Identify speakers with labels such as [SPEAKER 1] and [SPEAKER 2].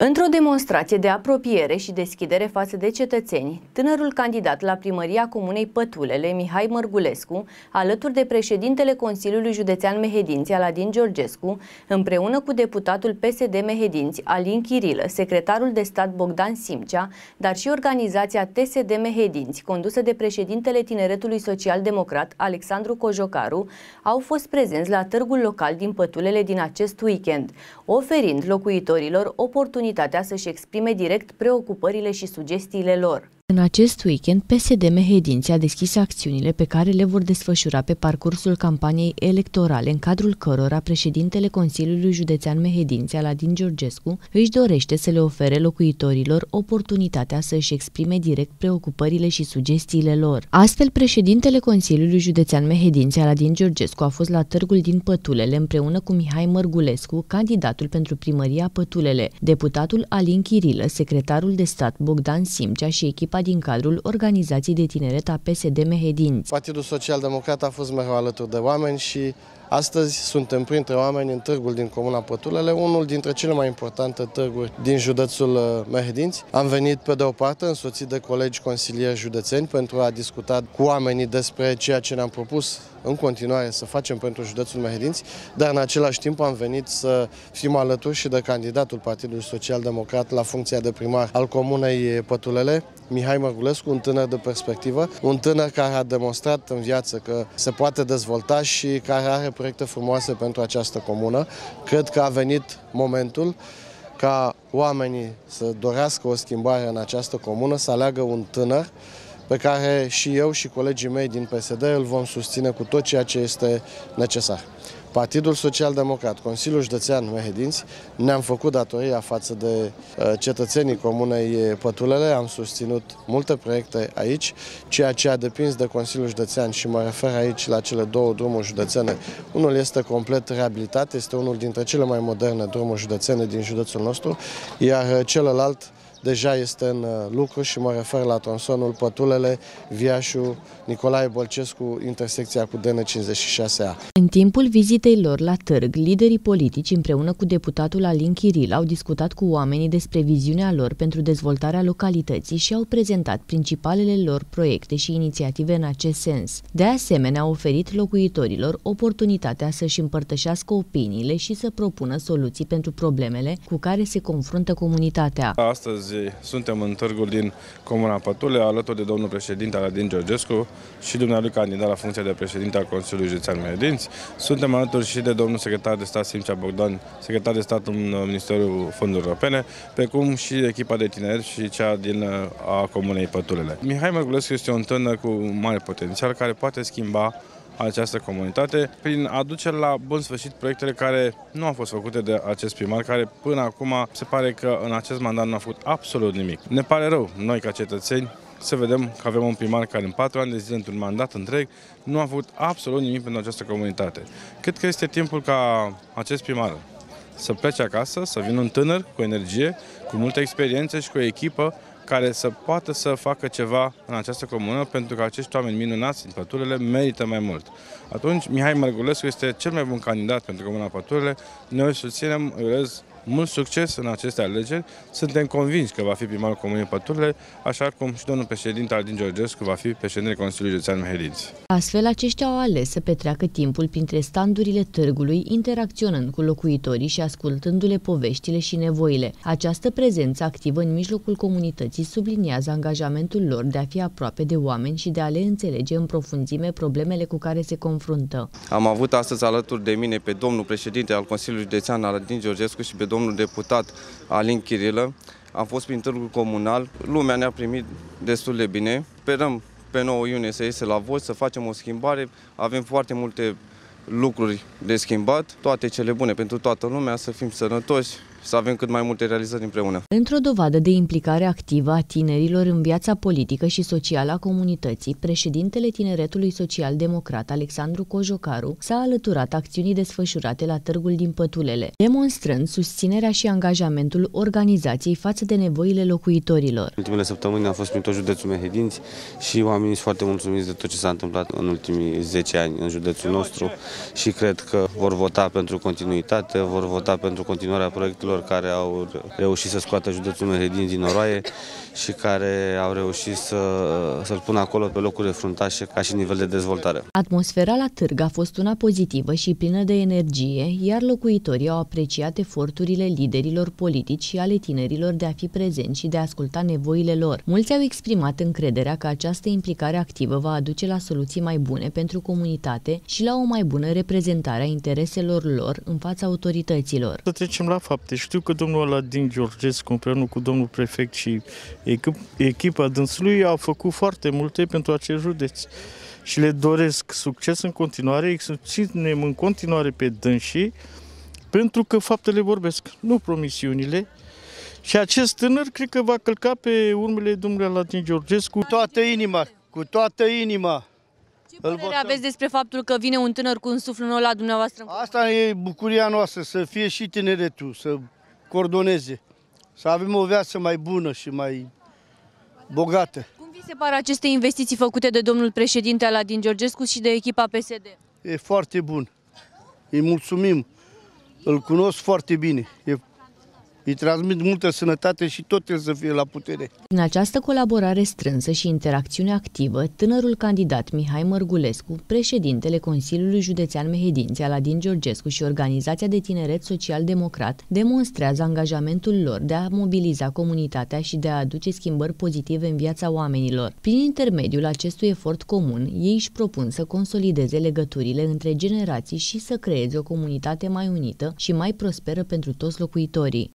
[SPEAKER 1] Într-o demonstrație de apropiere și deschidere față de cetățeni, tânărul candidat la primăria Comunei Pătulele, Mihai Mărgulescu, alături de președintele Consiliului Județean Mehedinți, Aladin Georgescu, împreună cu deputatul PSD Mehedinți, Alin Chirilă, secretarul de stat Bogdan Simcea, dar și organizația TSD Mehedinți, condusă de președintele Tineretului Social Democrat, Alexandru Cojocaru, au fost prezenți la târgul local din Pătulele din acest weekend, oferind locuitorilor oportunitatea oportunitatea să-și exprime direct preocupările și sugestiile lor.
[SPEAKER 2] În acest weekend, PSD Mehedinți a deschis acțiunile pe care le vor desfășura pe parcursul campaniei electorale, în cadrul cărora președintele Consiliului Județean Mehedinți, Aladin Georgescu, își dorește să le ofere locuitorilor oportunitatea să își exprime direct preocupările și sugestiile lor. Astfel, președintele Consiliului Județean Mehedinți, Aladin Georgescu, a fost la târgul din Pătulele împreună cu Mihai Mărgulescu, candidatul pentru primăria Pătulele, deputatul Alin Chirilă, secretarul de stat Bogdan Simcea și echipa echipa din cadrul Organizației de Tineret a PSD Mehedinți.
[SPEAKER 3] Partidul Social Democrat a fost mereu alături de oameni și Astăzi suntem printre oameni în târgul din Comuna Pătulele, unul dintre cele mai importante târguri din județul uh, Mehedinți. Am venit pe de o parte însoțit de colegi consilieri județeni pentru a discuta cu oamenii despre ceea ce ne-am propus în continuare să facem pentru județul Mehedinți, dar în același timp am venit să fim alături și de candidatul Partidului Social Democrat la funcția de primar al Comunei Pătulele, Mihai Mărgulescu, un tânăr de perspectivă, un tânăr care a demonstrat în viață că se poate dezvolta și care are proiecte frumoase pentru această comună. Cred că a venit momentul ca oamenii să dorească o schimbare în această comună, să aleagă un tânăr pe care și eu și colegii mei din PSD îl vom susține cu tot ceea ce este necesar. Partidul Social Democrat, Consiliul Județean Mehedinți, ne-am făcut datoria față de uh, cetățenii Comunei Pătulele, am susținut multe proiecte aici, ceea ce a depins de Consiliul Județean și mă refer aici la cele două drumuri județene. Unul este complet reabilitat, este unul dintre cele mai moderne drumuri județene din județul nostru, iar celălalt deja este în uh, lucru și mă refer la tronsonul Pătulele, Viașu, Nicolae Bolcescu, intersecția cu DN56A.
[SPEAKER 2] În timpul vizitei lor la târg, liderii politici împreună cu deputatul Alin Chiril au discutat cu oamenii despre viziunea lor pentru dezvoltarea localității și au prezentat principalele lor proiecte și inițiative în acest sens. De asemenea, au oferit locuitorilor oportunitatea să-și împărtășească opiniile și să propună soluții pentru problemele cu care se confruntă comunitatea.
[SPEAKER 4] Astăzi suntem în târgul din Comuna Pătule, alături de domnul președinte Aladin Georgescu și dumnealui candidat la funcția de președinte al Consiliului Județean Mehedinți. Suntem alături și de domnul secretar de stat Simcea Bogdan, secretar de stat în Ministerul Fondurilor Europene, precum și echipa de tineri și cea din a Comunei Pătulele. Mihai Mărgulescu este un tânăr cu mare potențial care poate schimba această comunitate prin a duce la bun sfârșit proiectele care nu au fost făcute de acest primar, care până acum se pare că în acest mandat nu a făcut absolut nimic. Ne pare rău, noi ca cetățeni, să vedem că avem un primar care în patru ani de zile, într-un mandat întreg, nu a făcut absolut nimic pentru această comunitate. Cred că este timpul ca acest primar să plece acasă, să vină un tânăr cu energie, cu multă experiență și cu o echipă care să poată să facă ceva în această comună, pentru că acești oameni minunați din Păturile merită mai mult. Atunci, Mihai Mărgulescu este cel mai bun candidat pentru Comuna Păturile. Noi susținem, îi urez mult succes în aceste alegeri. Suntem convinși că va fi primarul Comunei Păturile, așa cum și domnul președinte Aldin Georgescu va fi președintele Consiliului Județean Mehedinți.
[SPEAKER 2] Astfel, aceștia au ales să petreacă timpul printre standurile târgului, interacționând cu locuitorii și ascultându-le poveștile și nevoile. Această prezență activă în mijlocul comunității subliniază angajamentul lor de a fi aproape de oameni și de a le înțelege în profunzime problemele cu care se confruntă.
[SPEAKER 5] Am avut astăzi alături de mine pe domnul președinte al Consiliului Județean Aldin Georgescu și pe domnul domnul deputat Alin Chirilă. Am fost prin târgul comunal, lumea ne-a primit destul de bine. Sperăm pe 9 iunie să iese la vot, să facem o schimbare. Avem foarte multe lucruri de schimbat, toate cele bune pentru toată lumea, să fim sănătoși, să avem cât mai multe realizări împreună.
[SPEAKER 2] Într-o dovadă de implicare activă a tinerilor în viața politică și socială a comunității, președintele Tineretului Social Democrat Alexandru Cojocaru s-a alăturat acțiunii desfășurate la Târgul din Pătulele, demonstrând susținerea și angajamentul organizației față de nevoile locuitorilor.
[SPEAKER 6] Ultimele săptămâni am fost prin tot județul Mehedinți și oamenii sunt foarte mulțumiți de tot ce s-a întâmplat în ultimii 10 ani în județul nostru și cred că vor vota pentru continuitate, vor vota pentru continuarea proiectului celor care au reușit să scoată județul Mehedin din noroaie și care au reușit să, să-l pună acolo pe locuri fruntașe ca și nivel de dezvoltare.
[SPEAKER 2] Atmosfera la târg a fost una pozitivă și plină de energie, iar locuitorii au apreciat eforturile liderilor politici și ale tinerilor de a fi prezenți și de a asculta nevoile lor. Mulți au exprimat încrederea că această implicare activă va aduce la soluții mai bune pentru comunitate și la o mai bună reprezentare a intereselor lor în fața autorităților.
[SPEAKER 7] Să trecem la fapte. Știu că domnul Aladin Georgescu împreună cu domnul prefect și echipa dânsului au făcut foarte multe pentru acest județ și le doresc succes în continuare, îi susținem în continuare pe dânsii, pentru că faptele vorbesc, nu promisiunile. Și acest tânăr cred că va călca pe urmele domnului Aladin Georgescu.
[SPEAKER 8] Cu toată inima, cu toată inima.
[SPEAKER 1] Ce părere aveți despre faptul că vine un tânăr cu un suflu nou la dumneavoastră?
[SPEAKER 8] Asta e bucuria noastră, să fie și tineretul, să coordoneze, să avem o viață mai bună și mai bogată.
[SPEAKER 1] Cum vi se pare aceste investiții făcute de domnul președinte Aladin Georgescu și de echipa PSD?
[SPEAKER 8] E foarte bun. Îi mulțumim. Îl cunosc foarte bine. E îi transmit multă sănătate și tot trebuie să fie la putere.
[SPEAKER 2] În această colaborare strânsă și interacțiune activă, tânărul candidat Mihai Mărgulescu, președintele Consiliului Județean Mehedinți, Aladin Georgescu și Organizația de Tineret Social-Democrat demonstrează angajamentul lor de a mobiliza comunitatea și de a aduce schimbări pozitive în viața oamenilor. Prin intermediul acestui efort comun, ei își propun să consolideze legăturile între generații și să creeze o comunitate mai unită și mai prosperă pentru toți locuitorii.